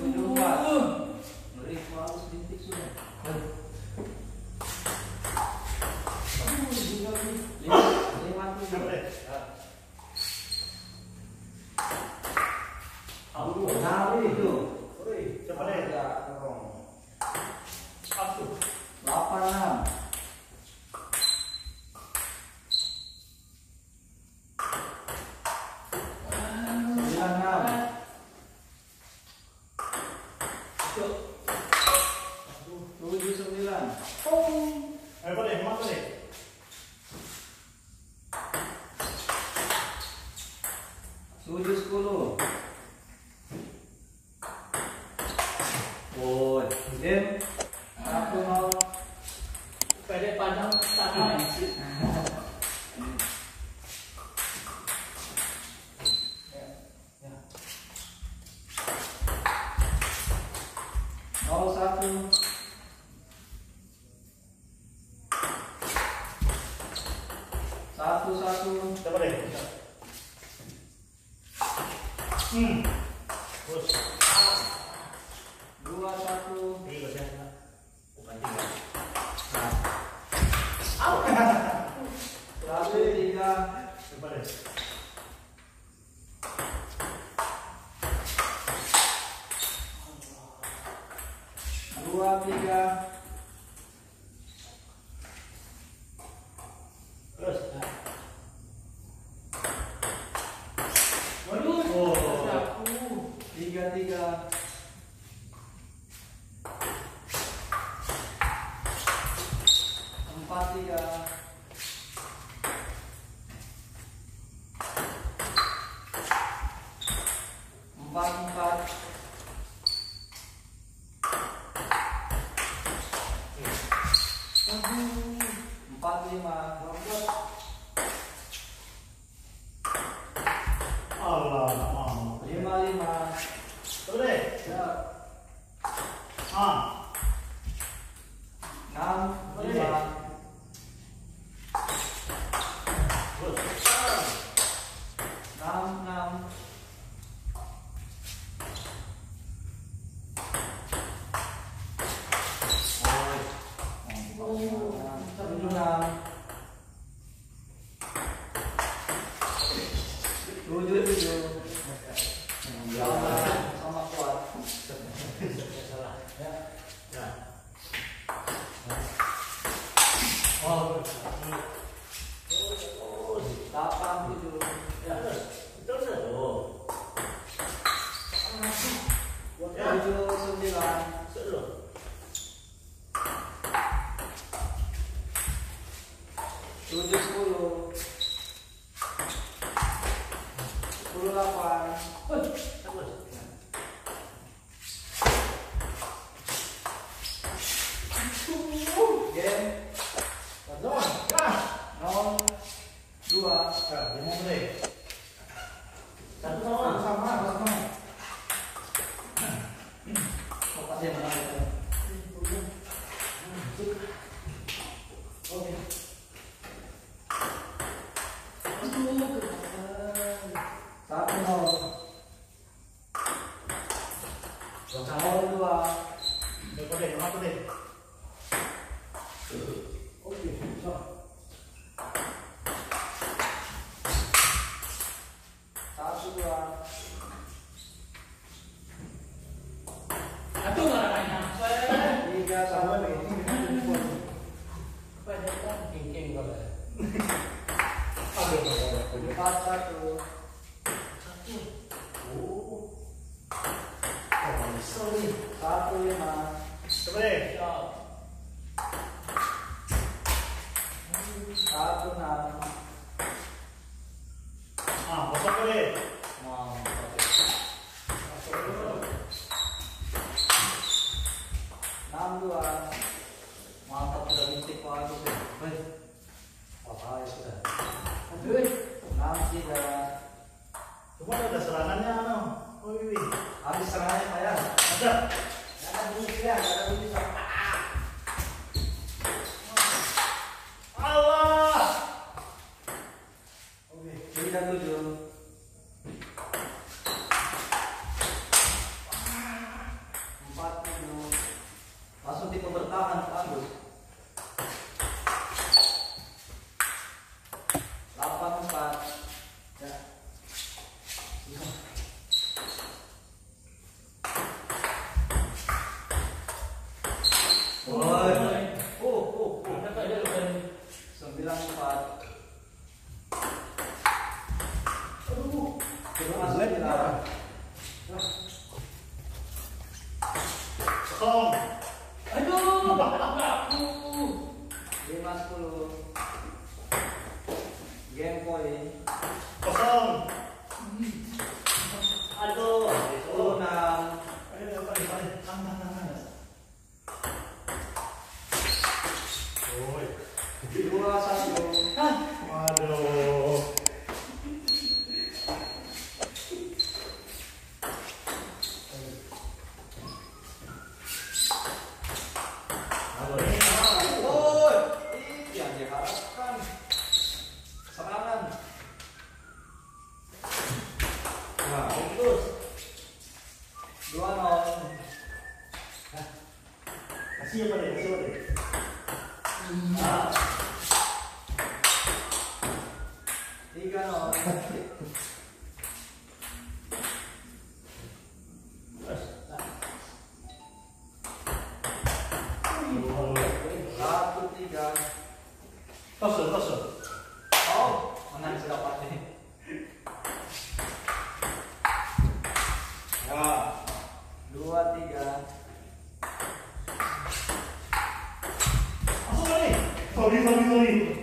안녕. daripada tak lain. Hmm. Satu. Satu satu. Coba deh. Hmm. Terus. Dua satu. 你发的吗？the others. Gak usah lewat dua. Deh, kode, nomor kode. Oke, so. Sama Satu lima. Satu enam. Ah. Enam. Mantap sudah bintik ya. Wah, ya sudah. Cuma ada serangannya, no. Oh, iya. Habis serangannya ya. Ada bunyi ya, nggak ada bunyi. Pak. Allah. Oke. Tiga tujuh. Empat tujuh. Tipe bertahan. Delapan empat. Ya. Woi. Oh, oh, oh. Ada. Aduh. Kosong. Aduh, aku. Lima Kasih apa deh? Kasih apa deh? Ah, Valoriza a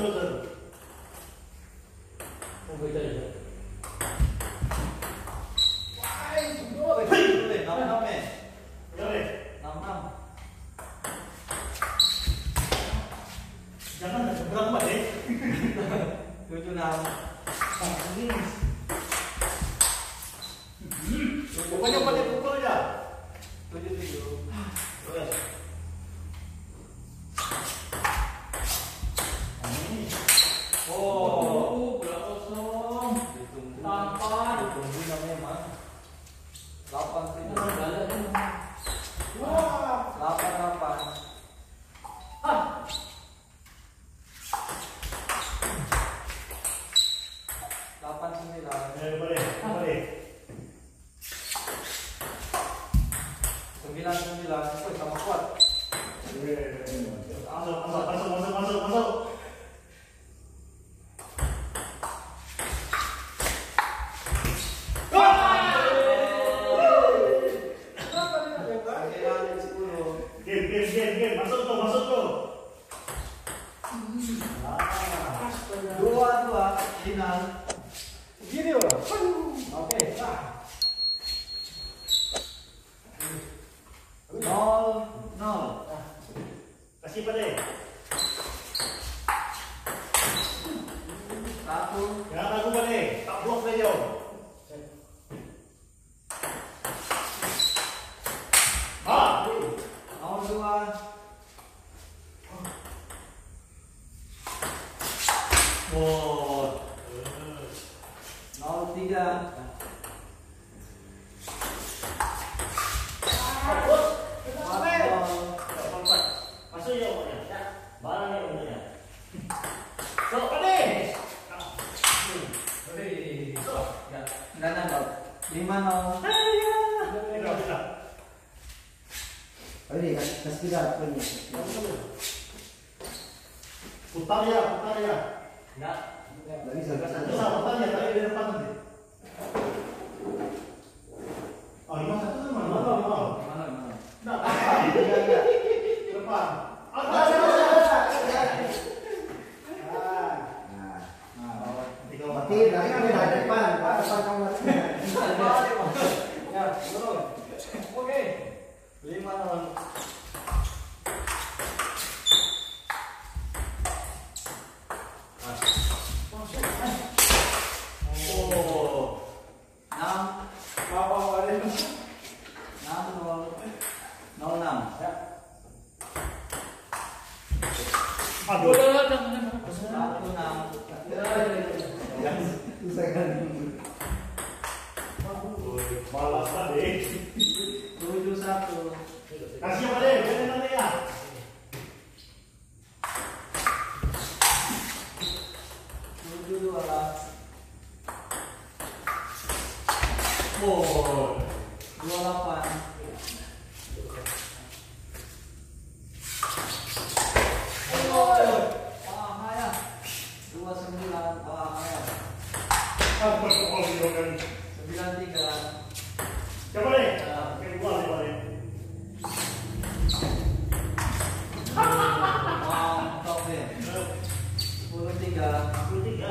lima. betul, final. Vídeo. Ok, tá, não, não, no. para dentro. Lima no. Tidak, tidak. Pwede, kas kas bigat pwede. Putar ya, putar ya. Enggak. Lagi sa Bisa putar ya, tapi di depan nanti. Oh, lima satu kan mana? Mana? Mana? Mana mana. Nah, depan. Depan. Ah, Ah, ada, ada, ada. Ah. Ah. Tiga Berarti dari kan dari depan, Pak depan kamu lagi. Ya, turun. Oke. Lima naman. Oh. Enam. Apa ada? Enam nol. Nol enam. Ya. Aduh. Udah, udah, jangan, jangan. Satu enam. Susah kan. Tujuh satu. Kasih apa deh? Jangan nanti ya. Tujuh dua. Oh. Dua delapan. Tiga.